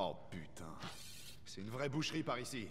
Oh putain. C'est une vraie boucherie par ici.